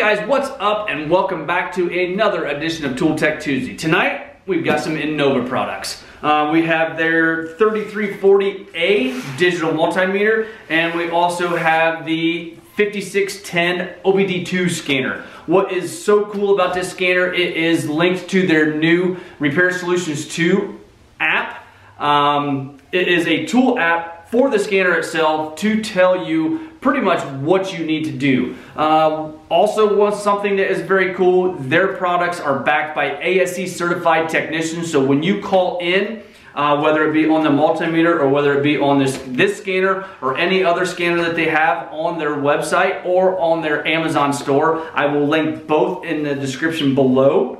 guys, what's up and welcome back to another edition of Tool Tech Tuesday. Tonight, we've got some Innova products. Uh, we have their 3340A digital multimeter and we also have the 5610 OBD2 scanner. What is so cool about this scanner, it is linked to their new Repair Solutions 2 app. Um, it is a tool app for the scanner itself to tell you pretty much what you need to do. Uh, also, was something that is very cool, their products are backed by ASE certified technicians. So when you call in, uh, whether it be on the multimeter or whether it be on this, this scanner or any other scanner that they have on their website or on their Amazon store. I will link both in the description below.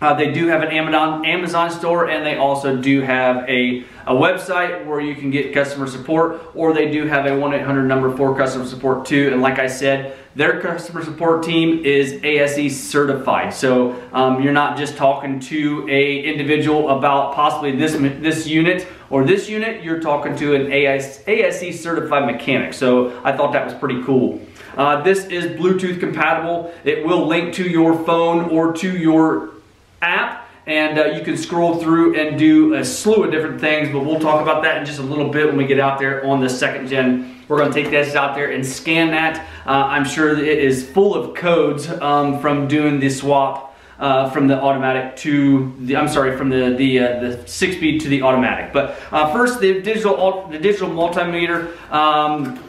Uh, they do have an Amazon, Amazon store and they also do have a, a website where you can get customer support or they do have a 1-800 number for customer support too. And like I said, their customer support team is ASE certified. So um, you're not just talking to a individual about possibly this, this unit or this unit, you're talking to an AS, ASE certified mechanic. So I thought that was pretty cool. Uh, this is Bluetooth compatible. It will link to your phone or to your app and uh, you can scroll through and do a slew of different things, but we'll talk about that in just a little bit when we get out there on the second gen. We're gonna take this out there and scan that. Uh, I'm sure that it is full of codes um, from doing the swap uh, from the automatic to the, I'm sorry, from the, the, uh, the six speed to the automatic. But uh, first, the digital, the digital multimeter, um,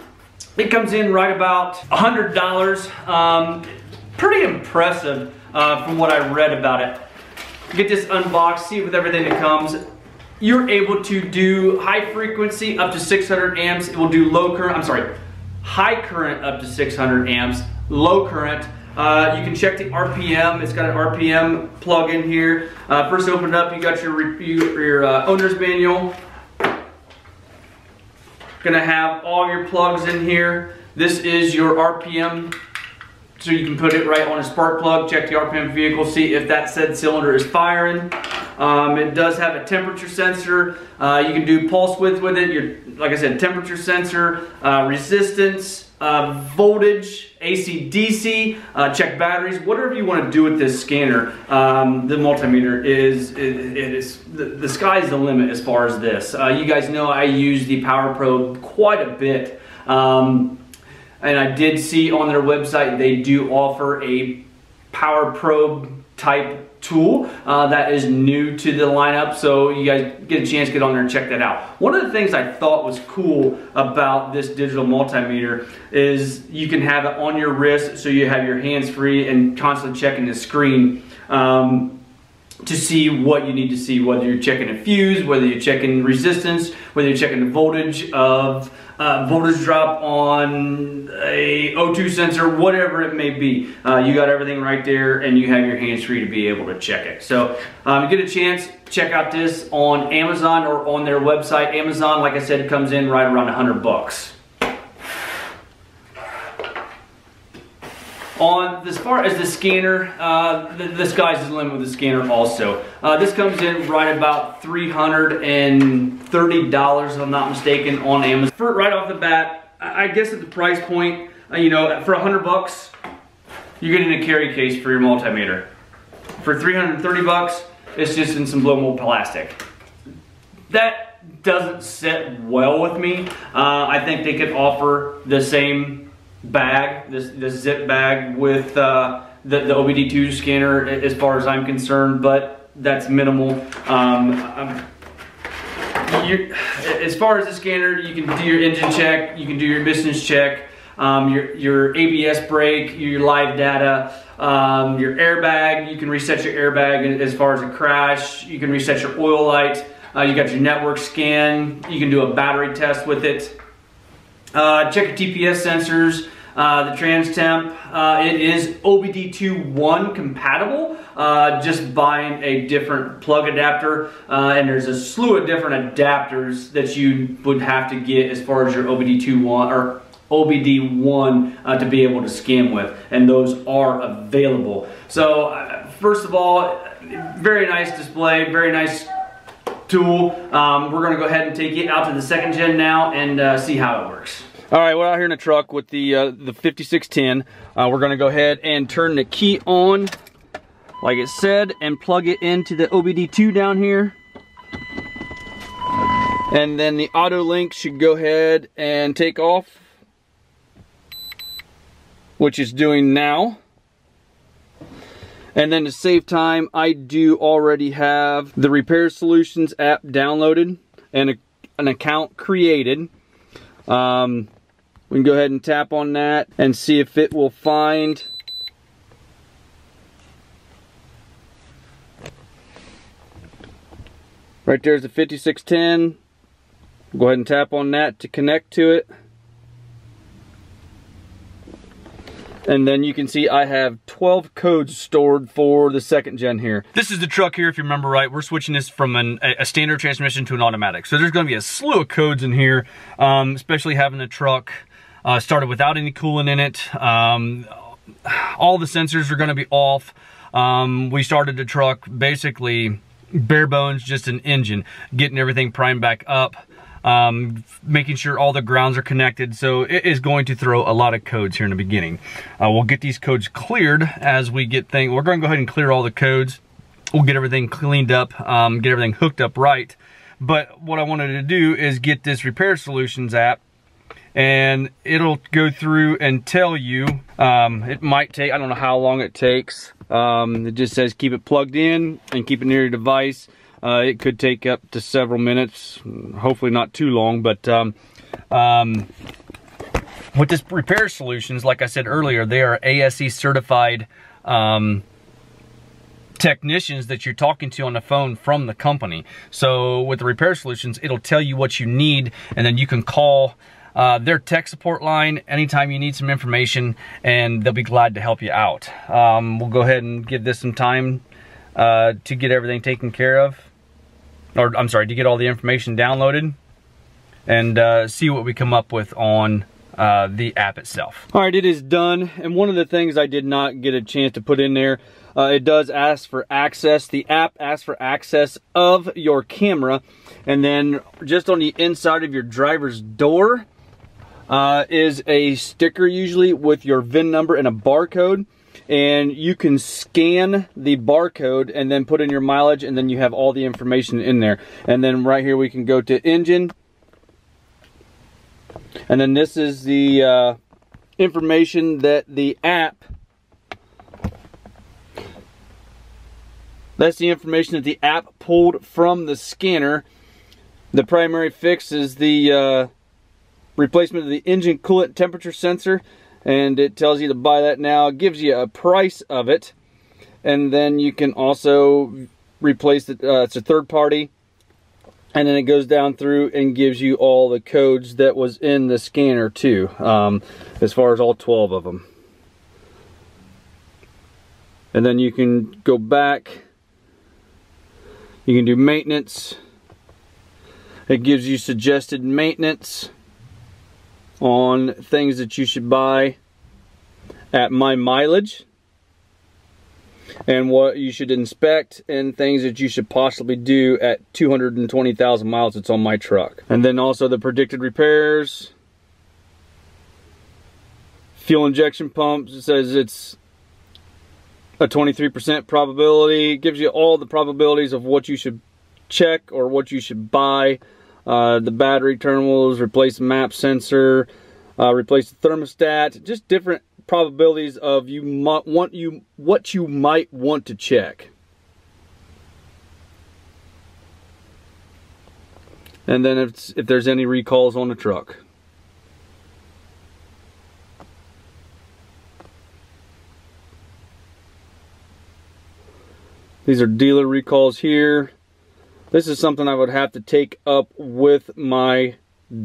it comes in right about $100. Um, pretty impressive uh, from what I read about it get this unboxed, see with everything that comes. You're able to do high frequency up to 600 amps. It will do low current, I'm sorry, high current up to 600 amps, low current. Uh, you can check the RPM. It's got an RPM plug in here. Uh, first open it up, you got your, your uh, owner's manual. Gonna have all your plugs in here. This is your RPM so you can put it right on a spark plug, check the RPM vehicle, see if that said cylinder is firing. Um, it does have a temperature sensor. Uh, you can do pulse width with it. Your, like I said, temperature sensor, uh, resistance, uh, voltage, AC, DC, uh, check batteries, whatever you want to do with this scanner. Um, the multimeter is, it, it is the, the sky's the limit as far as this. Uh, you guys know I use the Power Probe quite a bit. Um, and I did see on their website they do offer a power probe type tool uh, that is new to the lineup. So you guys get a chance to get on there and check that out. One of the things I thought was cool about this digital multimeter is you can have it on your wrist so you have your hands free and constantly checking the screen um, to see what you need to see whether you're checking a fuse whether you're checking resistance whether you're checking the voltage of uh, voltage drop on a O2 sensor, whatever it may be. Uh, you got everything right there and you have your hands free to be able to check it. So um, get a chance, check out this on Amazon or on their website. Amazon, like I said, comes in right around 100 bucks. On as far as the scanner, uh, the, the sky's the limit with the scanner also. Uh, this comes in right about $330 if I'm not mistaken on Amazon. For, right off the bat, I guess at the price point, uh, you know, for 100 bucks, you're getting a carry case for your multimeter. For 330 bucks, it's just in some blow mold plastic. That doesn't sit well with me. Uh, I think they could offer the same bag, this, this zip bag with uh, the, the OBD2 scanner as far as I'm concerned, but that's minimal. Um, um as far as the scanner, you can do your engine check, you can do your emissions check, um, your, your ABS brake, your live data, um, your airbag, you can reset your airbag as far as a crash, you can reset your oil light, uh, you got your network scan, you can do a battery test with it. Uh, check your TPS sensors, uh, the trans temp. Uh, it is OBD2 1 compatible, uh, just buying a different plug adapter. Uh, and there's a slew of different adapters that you would have to get as far as your OBD2 1 or OBD1 uh, to be able to scan with. And those are available. So first of all, very nice display, very nice tool. Um, we're to go ahead and take it out to the second gen now and see how it works. All right, we're out here in the truck with the uh, the 5610. Uh, we're gonna go ahead and turn the key on, like it said, and plug it into the OBD2 down here. And then the auto link should go ahead and take off, which is doing now. And then to save time, I do already have the Repair Solutions app downloaded and a, an account created. Um, we can go ahead and tap on that and see if it will find Right there's the 5610. Go ahead and tap on that to connect to it. And then you can see I have 12 codes stored for the second gen here. This is the truck here, if you remember right. We're switching this from an, a standard transmission to an automatic. So there's gonna be a slew of codes in here, um, especially having the truck uh, started without any coolant in it. Um, all the sensors are gonna be off. Um, we started the truck basically bare bones, just an engine, getting everything primed back up um, making sure all the grounds are connected. So it is going to throw a lot of codes here in the beginning. Uh, we'll get these codes cleared as we get things. We're going to go ahead and clear all the codes. We'll get everything cleaned up, um, get everything hooked up right. But what I wanted to do is get this Repair Solutions app and it'll go through and tell you, um, it might take, I don't know how long it takes. Um, it just says keep it plugged in and keep it near your device. Uh, it could take up to several minutes, hopefully not too long, but um, um, with this repair solutions, like I said earlier, they are ASE certified um, technicians that you're talking to on the phone from the company. So with the repair solutions, it'll tell you what you need and then you can call uh, their tech support line anytime you need some information and they'll be glad to help you out. Um, we'll go ahead and give this some time uh, to get everything taken care of or I'm sorry, to get all the information downloaded and uh, see what we come up with on uh, the app itself. All right, it is done. And one of the things I did not get a chance to put in there, uh, it does ask for access. The app asks for access of your camera. And then just on the inside of your driver's door uh, is a sticker usually with your VIN number and a barcode and you can scan the barcode and then put in your mileage and then you have all the information in there. And then right here we can go to engine. And then this is the uh, information that the app That's the information that the app pulled from the scanner. The primary fix is the uh, replacement of the engine coolant temperature sensor and it tells you to buy that now. It gives you a price of it and then you can also replace it uh, it's a third party and then it goes down through and gives you all the codes that was in the scanner too um, as far as all 12 of them and then you can go back. You can do maintenance. It gives you suggested maintenance on things that you should buy at my mileage and what you should inspect and things that you should possibly do at 220,000 miles it's on my truck. And then also the predicted repairs, fuel injection pumps, it says it's a 23% probability, it gives you all the probabilities of what you should check or what you should buy uh, the battery terminals, replace the map sensor, uh, replace the thermostat, just different probabilities of you want you what you might want to check. And then if if there's any recalls on the truck. These are dealer recalls here. This is something I would have to take up with my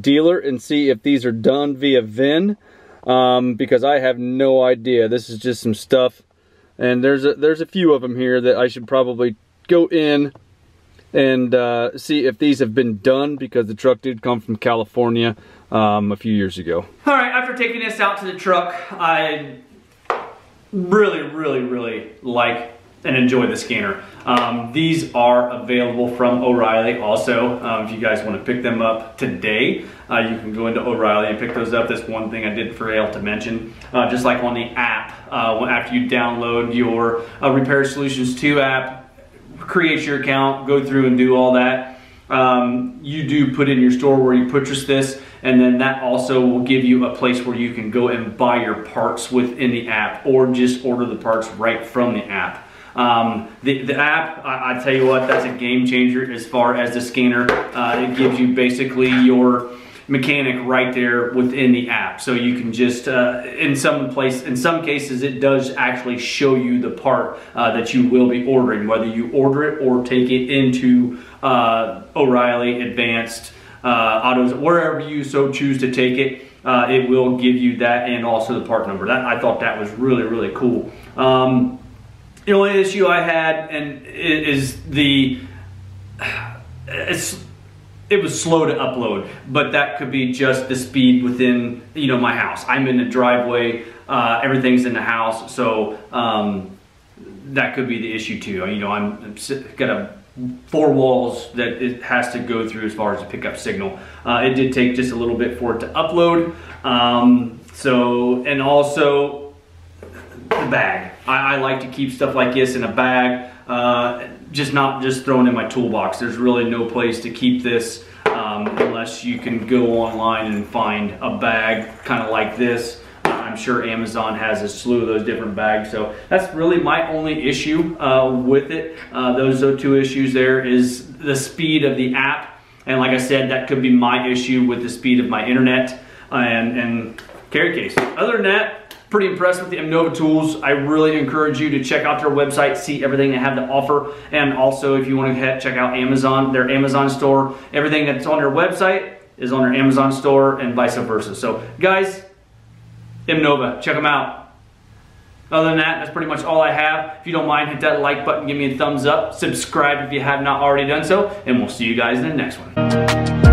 dealer and see if these are done via VIN um, because I have no idea. This is just some stuff and there's a, there's a few of them here that I should probably go in and uh, see if these have been done because the truck did come from California um, a few years ago. All right, after taking this out to the truck, I really, really, really like and enjoy the scanner. Um, these are available from O'Reilly also. Um, if you guys want to pick them up today, uh, you can go into O'Reilly and pick those up. That's one thing I did fail to mention. Uh, just like on the app, uh, after you download your uh, Repair Solutions 2 app, create your account, go through and do all that. Um, you do put in your store where you purchase this and then that also will give you a place where you can go and buy your parts within the app or just order the parts right from the app. Um, the, the app, I, I, tell you what, that's a game changer as far as the scanner. Uh, it gives you basically your mechanic right there within the app. So you can just, uh, in some place, in some cases, it does actually show you the part uh, that you will be ordering, whether you order it or take it into uh, O'Reilly Advanced uh, Autos, wherever you so choose to take it. Uh, it will give you that and also the part number. That I thought that was really really cool. Um, the only issue I had and is the it's it was slow to upload, but that could be just the speed within you know my house. I'm in the driveway, uh, everything's in the house, so um, that could be the issue too. You know, I'm got a four walls that it has to go through as far as the pickup signal. Uh, it did take just a little bit for it to upload. Um, so, and also the bag. I, I, like to keep stuff like this in a bag, uh, just not just thrown in my toolbox. There's really no place to keep this um, unless you can go online and find a bag kind of like this. I'm sure Amazon has a slew of those different bags. So that's really my only issue uh, with it. Uh, those are two issues there is the speed of the app. And like I said, that could be my issue with the speed of my internet and, and carry case. Other than that, pretty impressed with the Innova tools. I really encourage you to check out their website, see everything they have to offer. And also, if you want to check out Amazon, their Amazon store, everything that's on their website is on their Amazon store and vice versa. So, guys, Innova, check them out. Other than that, that's pretty much all I have. If you don't mind, hit that like button, give me a thumbs up, subscribe if you have not already done so, and we'll see you guys in the next one.